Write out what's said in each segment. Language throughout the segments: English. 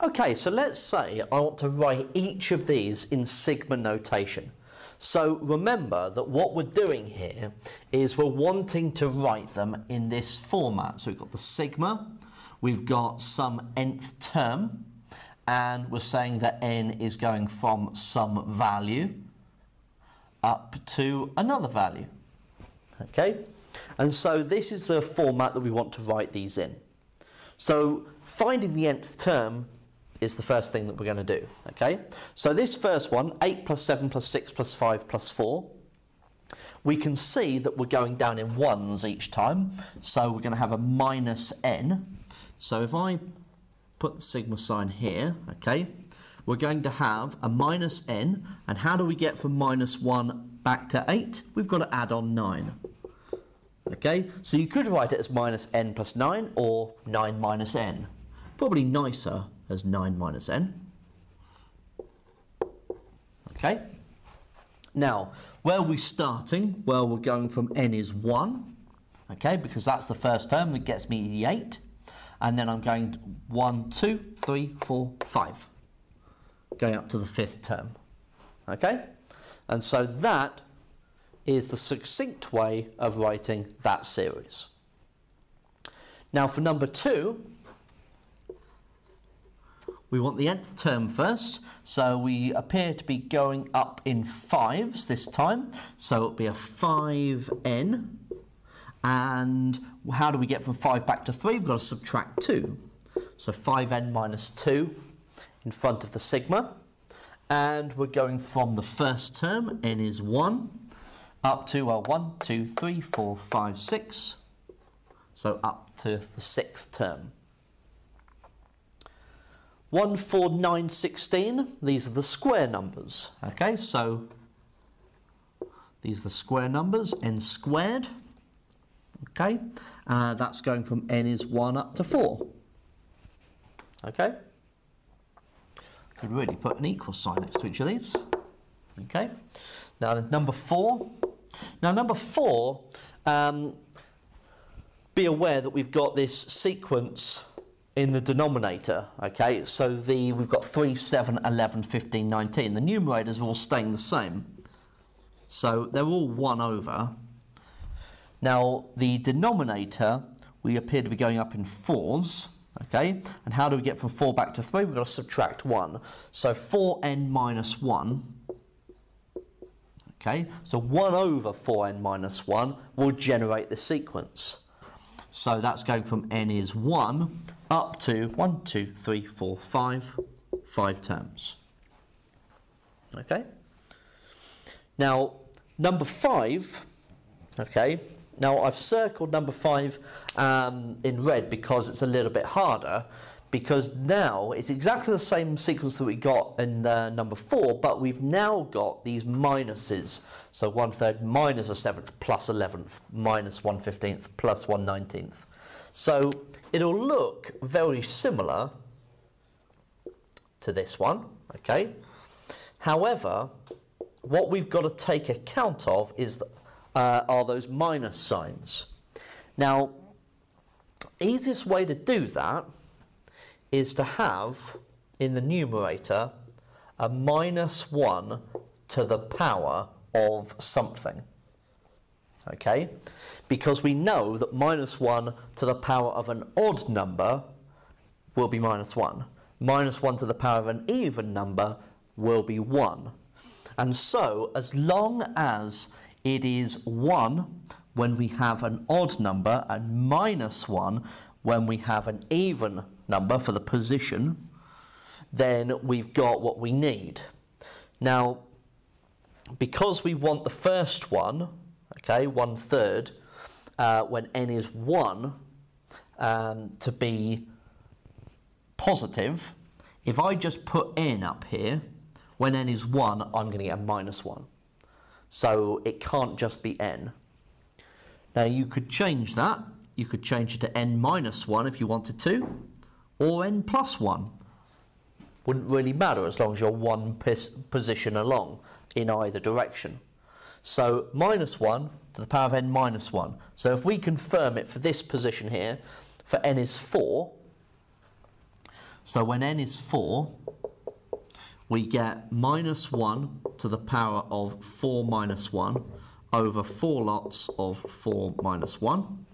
Okay, so let's say I want to write each of these in sigma notation. So remember that what we're doing here is we're wanting to write them in this format. So we've got the sigma, we've got some nth term, and we're saying that n is going from some value up to another value. Okay? And so this is the format that we want to write these in. So finding the nth term is the first thing that we're going to do. Okay, so this first one, 8 plus 7 plus 6 plus 5 plus 4, we can see that we're going down in ones each time. So we're going to have a minus n. So if I put the sigma sign here, okay, we're going to have a minus n. And how do we get from minus 1 back to 8? We've got to add on 9. Okay, so you could write it as minus n plus 9 or 9 minus n. Probably nicer as 9 minus n. Okay. Now, where are we starting? Well, we're going from n is 1, okay, because that's the first term that gets me the 8. And then I'm going 1, 2, 3, 4, 5, going up to the fifth term. Okay? And so that is the succinct way of writing that series. Now for number 2, we want the nth term first, so we appear to be going up in fives this time. So it'll be a 5n. And how do we get from 5 back to 3? We've got to subtract 2. So 5n minus 2 in front of the sigma. And we're going from the first term, n is 1, up to well, 1, 2, 3, 4, 5, 6. So up to the sixth term. 1, 4, 9, 16, these are the square numbers. Okay, so these are the square numbers, n squared. Okay, uh, that's going from n is 1 up to 4. Okay, could really put an equal sign next to each of these. Okay, now number 4. Now number 4, um, be aware that we've got this sequence in the denominator, okay? So the we've got 3, 7, 11, 15, 19. The numerators are all staying the same. So they're all 1 over. Now, the denominator, we appear to be going up in 4s, okay? And how do we get from 4 back to 3? We've got to subtract 1. So 4n minus 1, okay? So 1 over 4n minus 1 will generate the sequence. So that's going from n is 1 up to 1, 2, 3, 4, 5, 5 terms. Okay? Now, number 5, okay, now I've circled number 5 um, in red because it's a little bit harder because now it's exactly the same sequence that we got in uh, number 4 but we've now got these minuses so one third minus a 7th plus 11th minus one fifteenth plus one nineteenth. so it'll look very similar to this one, okay? However, what we've got to take account of is uh, are those minus signs. Now, easiest way to do that is to have in the numerator a minus 1 to the power of something. Okay? because we know that minus 1 to the power of an odd number will be minus 1. Minus 1 to the power of an even number will be 1. And so, as long as it is 1 when we have an odd number and minus 1 when we have an even number for the position, then we've got what we need. Now, because we want the first one, okay, one third, uh, when n is 1 um, to be positive, if I just put n up here, when n is 1, I'm going to get a minus 1. So it can't just be n. Now you could change that. You could change it to n minus 1 if you wanted to, or n plus 1. Wouldn't really matter as long as you're one position along in either direction. So minus 1 to the power of n minus 1. So if we confirm it for this position here, for n is 4, So when n is 4, we get minus 1 to the power of 4 minus 1 over 4 lots of 4 minus 1.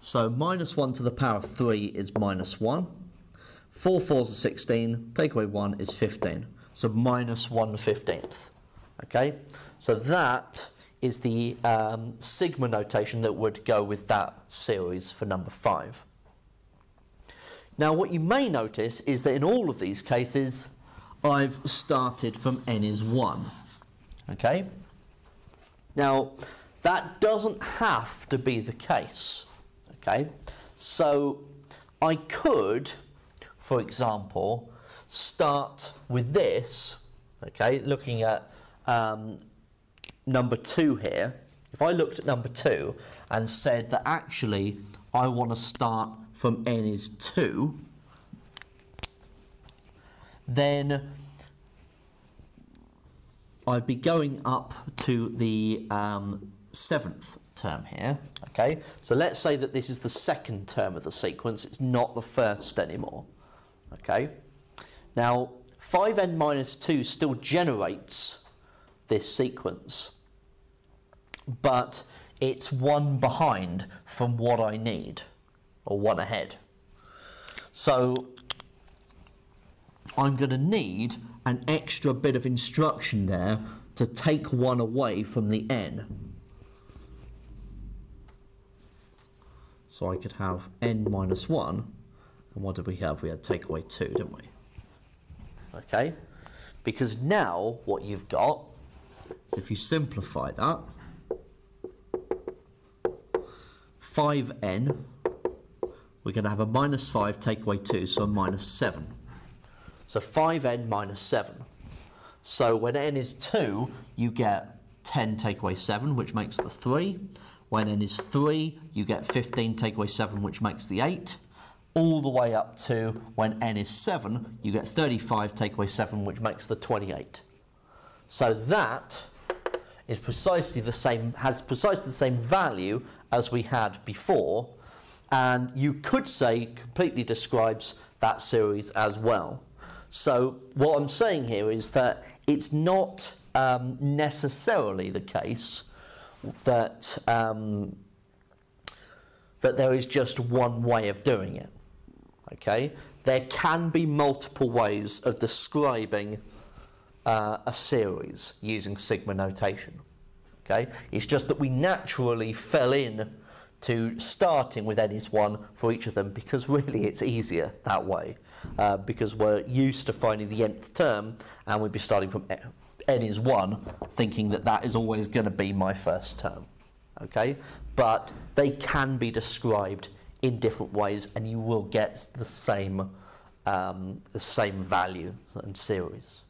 So minus 1 to the power of 3 is minus 1. 4 fours are 16, take away 1 is 15. So minus 1 fifteenth. Okay, so that is the um, sigma notation that would go with that series for number 5. Now what you may notice is that in all of these cases I've started from n is 1. Okay? Now that doesn't have to be the case. Okay? So I could, for example, start with this, okay, looking at um, number two here, if I looked at number two and said that actually I want to start from n is 2, then I'd be going up to the um, seventh term here. Okay, so let's say that this is the second term of the sequence, it's not the first anymore. Okay, now 5n minus 2 still generates this sequence but it's one behind from what I need, or one ahead. So I'm going to need an extra bit of instruction there to take one away from the n. So I could have n minus 1, and what did we have? We had take away 2, didn't we? Okay? Because now what you've got is if you simplify that, 5n, we're going to have a minus 5 take away 2, so a minus 7. So 5n minus 7. So when n is 2, you get 10 take away 7, which makes the 3. When n is 3, you get 15 take away 7, which makes the 8. All the way up to when n is 7, you get 35 take away 7, which makes the 28. So that is precisely the same, has precisely the same value as we had before, and you could say completely describes that series as well. So what I'm saying here is that it's not um, necessarily the case that um, that there is just one way of doing it. Okay, there can be multiple ways of describing uh, a series using sigma notation. Okay, it's just that we naturally fell in to starting with n is 1 for each of them because really it's easier that way uh, because we're used to finding the nth term and we'd be starting from n is 1 thinking that that is always going to be my first term okay? But they can be described in different ways and you will get the same um, the same value and series